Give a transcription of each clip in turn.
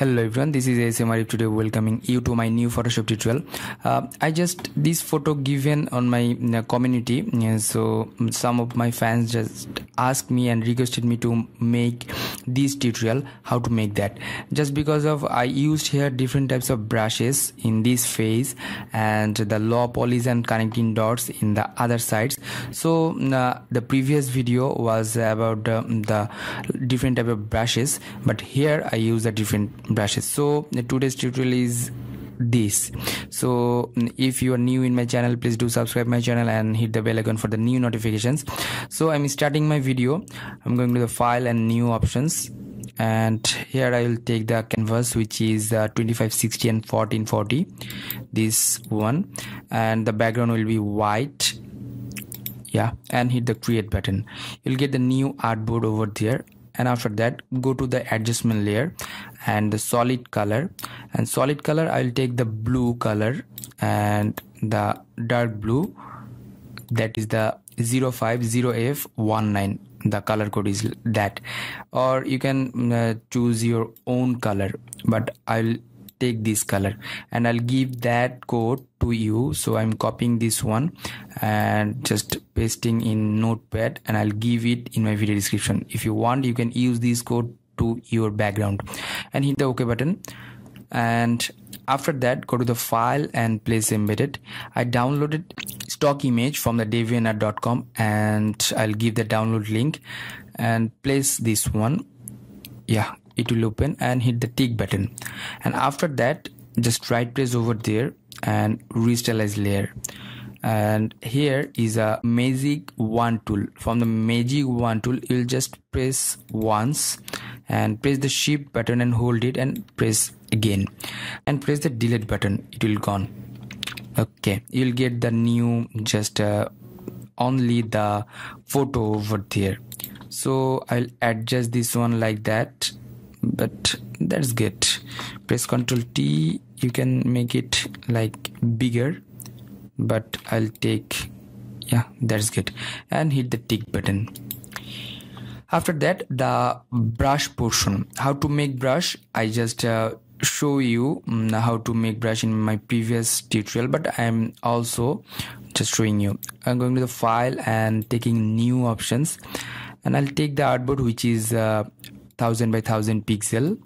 hello everyone. This is ASM Arif today welcoming you to my new photoshop tutorial. Uh, i just this photo given on my uh, community. So some of my fans just asked me and requested me to make this tutorial how to make that. Just because of i used here different types of brushes in this phase and the low polys and connecting dots in the other sides. So uh, the previous video was about uh, the different type of brushes but here i use the different brushes. So today's tutorial is this. So if you are new in my channel please do subscribe my channel and hit the bell icon for the new notifications. So i'm starting my video. I'm going to the file and new options. And here i will take the canvas which is uh, 2560 and 1440 this one. And the background will be white. Yeah. And hit the create button. You'll get the new artboard over there and after that go to the adjustment layer and the solid color. And solid color I'll take the blue color and the dark blue. That is the 050F19 the color code is that. Or you can uh, choose your own color but I'll take this color. And I'll give that code to you. So I'm copying this one and just pasting in notepad and I'll give it in my video description. If you want you can use this code to your background. And hit the ok button. And after that go to the file and place embedded. I downloaded stock image from the deviantart.com and I'll give the download link and place this one. Yeah it will open and hit the tick button. And after that just right press over there and rasterize layer. And here is a magic wand tool. From the magic wand tool you'll just press once and press the shift button and hold it and press again. And press the delete button. It will gone. Okay you'll get the new just uh, only the photo over there. So i'll adjust this one like that but that's good. Press ctrl t you can make it like bigger but i'll take yeah that's good. And hit the tick button. After that the brush portion. How to make brush? I just uh, show you um, how to make brush in my previous tutorial but i'm also just showing you. I'm going to the file and taking new options. And i'll take the artboard which is uh, 1000 by 1000 pixel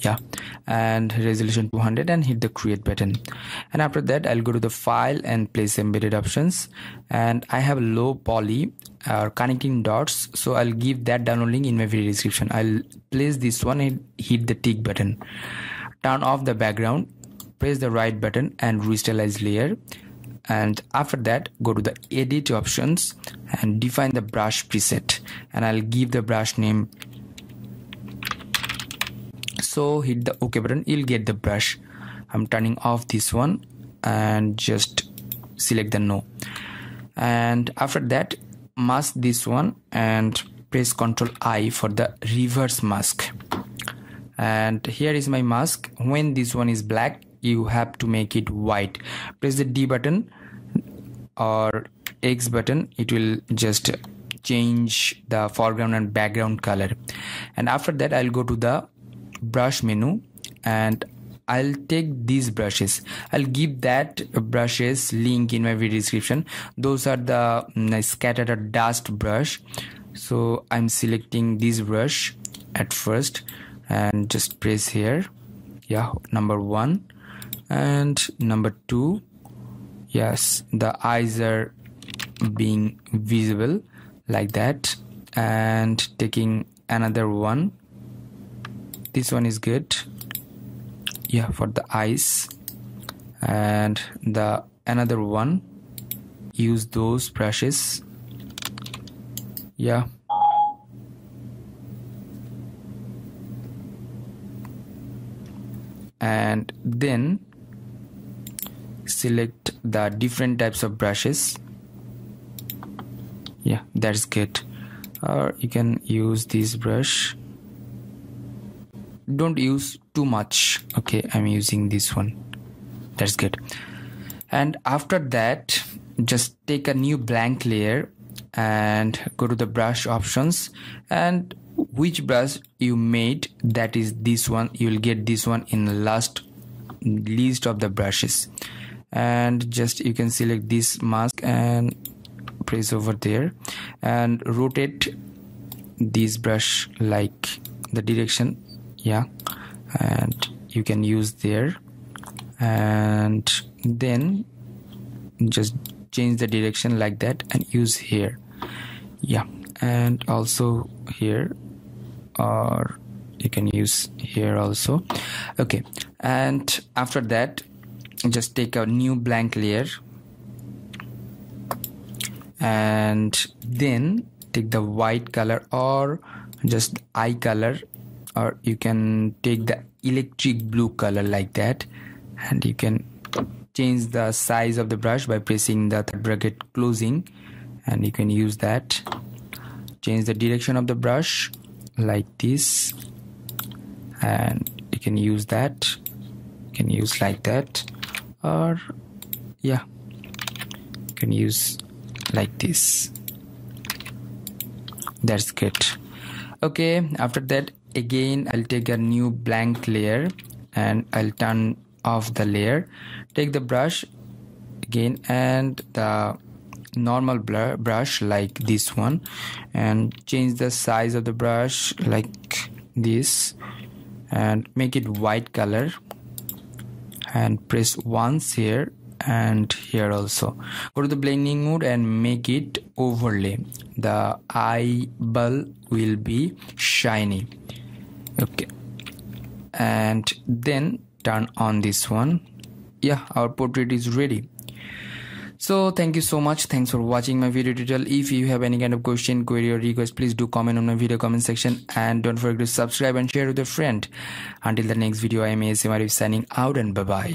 yeah and resolution 200 and hit the create button. And after that i'll go to the file and place embedded options. And i have low poly or connecting dots so i'll give that download link in my video description. I'll place this one and hit the tick button. Turn off the background press the right button and rasterize layer. And after that go to the edit options and define the brush preset. And i'll give the brush name so hit the ok button. You'll get the brush. I'm turning off this one and just select the no. And after that mask this one and press ctrl i for the reverse mask. And here is my mask. When this one is black you have to make it white. Press the d button or x button. It will just change the foreground and background color. And after that i'll go to the brush menu and I'll take these brushes. I'll give that brushes link in my video description. Those are the um, scattered dust brush. So I'm selecting this brush at first and just press here. Yeah, number one and number two. Yes, the eyes are being visible like that and taking another one this one is good. Yeah for the eyes and the another one. Use those brushes. Yeah. And then select the different types of brushes. Yeah that's good. Or you can use this brush don't use too much. Okay i'm using this one. That's good. And after that just take a new blank layer and go to the brush options. And which brush you made that is this one you will get this one in the last list of the brushes. And just you can select this mask and press over there and rotate this brush like the direction yeah. And you can use there. And then just change the direction like that and use here. Yeah. And also here or you can use here also. Okay. And after that just take a new blank layer. And then take the white color or just eye color or you can take the electric blue color like that and you can change the size of the brush by pressing the bracket closing and you can use that. Change the direction of the brush like this and you can use that. You can use like that or yeah you can use like this. That's good. Okay after that again I'll take a new blank layer and I'll turn off the layer. Take the brush again and the normal blur brush like this one and change the size of the brush like this and make it white color and press once here and here also. Go to the blending mode and make it overlay. The eyeball will be shiny okay. And then turn on this one. Yeah our portrait is ready. So thank you so much. Thanks for watching my video tutorial. If you have any kind of question query or request please do comment on my video comment section. And don't forget to subscribe and share with a friend. Until the next video i am ASM Arif signing out and bye bye